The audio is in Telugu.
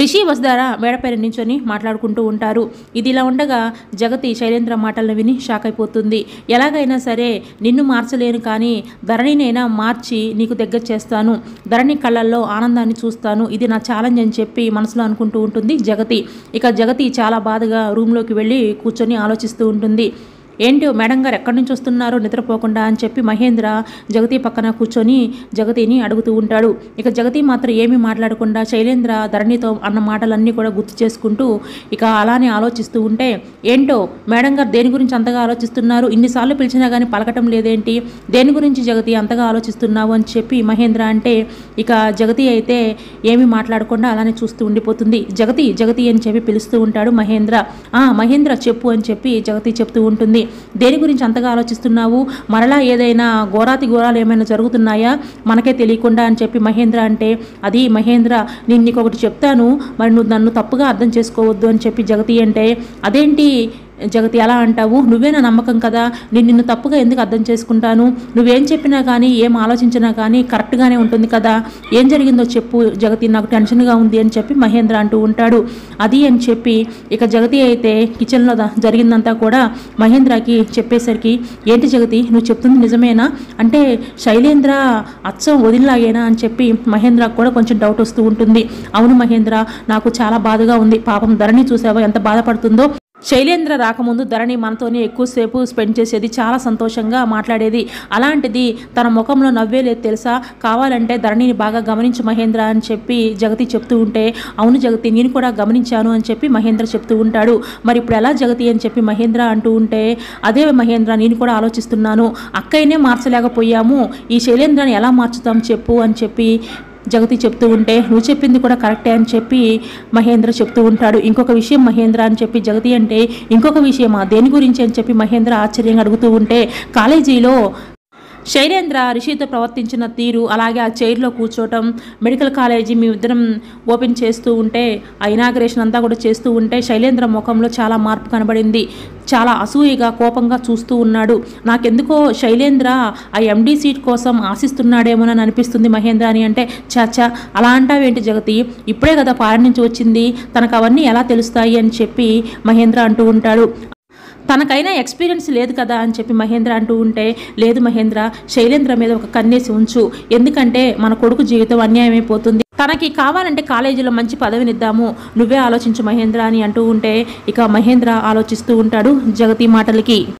రిషి వసుధార మేడపైన నించొని మాట్లాడుకుంటూ ఉంటారు. ఇది ఇలా ఉండగా జగతి శైలేంద్ర మాటలను విని షాక్ అయిపోతుంది ఎలాగైనా సరే నిన్ను మార్చలేను కానీ ధరణినైనా మార్చి నీకు దగ్గర చేస్తాను. ధరణి కళ్ళల్లో ఆనందాన్ని చూస్తాను. ఇది నా ఛాలెంజ్ అని చెప్పి మనసులో అనుకుంటూ ఉంటుంది జగతి. ఇక జగతి చాలా బాధగా రూమ్లోకి వెళ్ళి కూర్చొని ఆలోచిస్తూ ఉంటుంది. ఏంటి మేడం గారు ఎక్కడి నుంచి వస్తున్నారో? నిద్రపోకుండా అని చెప్పి మహేంద్ర జగతి పక్కన కూర్చొని జగతిని అడుగుతూ ఉంటాడు. ఇక జగతి మాత్రం ఏమీ మాట్లాడకుండా శైలేంద్ర ధరణితో అన్న మాటలన్నీ కూడా గుర్తు చేసుకుంటూ ఇక అలానే ఆలోచిస్తూ ఉంటే ఏంటో మేడం గారు దేని గురించి అంతగా ఆలోచిస్తున్నారు? ఇన్నిసార్లు పిలిచినా కానీ పలకటం లేదేంటి? దేని గురించి జగతి అంతగా ఆలోచిస్తున్నావు అని చెప్పి మహేంద్ర అంటే ఇక జగతి అయితే ఏమీ మాట్లాడకుండా అలానే చూస్తూ ఉండిపోతుంది. జగతి జగతి అని చెప్పి పిలుస్తూ ఉంటాడు మహేంద్ర. ఆ మహేంద్ర చెప్పు అని చెప్పి జగతి చెప్తూ ఉంటుంది. దేని గురించి అంతగా ఆలోచిస్తున్నావు? మరలా ఏదైనా ఘోరాతి ఘోరాలు ఏమైనా జరుగుతున్నాయా? మనకే తెలియకుండా అని చెప్పి మహేంద్ర అంటే అది మహేంద్ర నేను నీకు ఒకటి చెప్తాను మరి నువ్వు నన్ను తప్పుగా అర్థం చేసుకోవద్దు అని చెప్పి జగతి అంటే అదేంటి జగతి ఎలా అంటావు? నువ్వే నా నమ్మకం కదా? నేను నిన్ను తప్పుగా ఎందుకు అర్థం చేసుకుంటాను? నువ్వేం చెప్పినా కానీ ఏం ఆలోచించినా కానీ కరెక్ట్గానే ఉంటుంది కదా? ఏం జరిగిందో చెప్పు. జగతి నాకు టెన్షన్గా ఉంది అని చెప్పి మహేంద్ర అంటూ ఉంటాడు. అది అని చెప్పి ఇక జగతి అయితే కిచెన్లో జరిగిందంతా కూడా మహేంద్రకి చెప్పేసరికి ఏంటి జగతి నువ్వు చెప్తుంది నిజమేనా? అంటే శైలేంద్ర అచ్చం వదిలిలాగేనా అని చెప్పి మహేంద్రకు కూడా కొంచెం డౌట్ వస్తూ ఉంటుంది. అవును మహేంద్ర నాకు చాలా బాధగా ఉంది. పాపం ధరణి చూసావా? ఎంత బాధపడుతుందో? శైలేంద్ర రాకముందు ధరణి మనతోనే ఎక్కువసేపు స్పెండ్ చేసేది చాలా సంతోషంగా మాట్లాడేది. అలాంటిది తన ముఖంలో నవ్వే లేదు తెలుసా? కావాలంటే ధరణిని బాగా గమనించు మహేంద్ర అని చెప్పి జగతి చెప్తూ ఉంటే అవును జగతి నేను కూడా గమనించాను అని చెప్పి మహేంద్ర చెప్తూ ఉంటాడు. మరి ఇప్పుడు ఎలా జగతి అని చెప్పి మహేంద్ర అంటూ ఉంటే అదే మహేంద్ర నేను కూడా ఆలోచిస్తున్నాను. అక్కయ్యనే మార్చలేకపోయాము. ఈ శైలేంద్రని ఎలా మార్చుతాం చెప్పు అని చెప్పి జగతి చెప్తూ ఉంటే నువ్వు చెప్పింది కూడా కరెక్టే అని చెప్పి మహేంద్ర చెప్తూ ఉంటాడు. ఇంకొక విషయం మహేంద్ర అని చెప్పి జగతి అంటే ఇంకొక విషయమా? దేని గురించి అని చెప్పి మహేంద్ర ఆశ్చర్యంగా అడుగుతూ ఉంటే కాలేజీలో శైలేంద్ర రిషితో ప్రవర్తించిన తీరు అలాగే ఆ చైర్లో కూర్చోవటం మెడికల్ కాలేజీ మీ ఇద్దరం ఓపెన్ చేస్తూ ఉంటే ఆ ఇనాగ్రేషన్ అంతా కూడా చేస్తూ ఉంటే శైలేంద్ర ముఖంలో చాలా మార్పు కనబడింది. చాలా అసూయగా కోపంగా చూస్తూ ఉన్నాడు. నాకెందుకో శైలేంద్ర ఆ ఎండీ సీట్ కోసం ఆశిస్తున్నాడేమోనని అనిపిస్తుంది మహేంద్ర అని అంటే చాచా అలా అంటావేంటి జగతి? ఇప్పుడే కదా పాలన నుంచి వచ్చింది. తనకు అవన్నీ ఎలా తెలుస్తాయి అని చెప్పి మహేంద్ర అంటూ ఉంటాడు. తనకైనా ఎక్స్పీరియన్స్ లేదు కదా అని చెప్పి మహేంద్ర అంటూ ఉంటే లేదు మహేంద్ర శైలేంద్ర మీద ఒక కన్నేసి ఉంచు. ఎందుకంటే మన కొడుకు జీవితం అన్యాయమైపోతుంది తనకి కావాలంటే కాలేజీలో మంచి పదవినిద్దాము. నువ్వే ఆలోచించు మహేంద్ర అని అంటూ ఉంటే ఇక మహేంద్ర ఆలోచిస్తూ ఉంటాడు జగతి మాటలకి.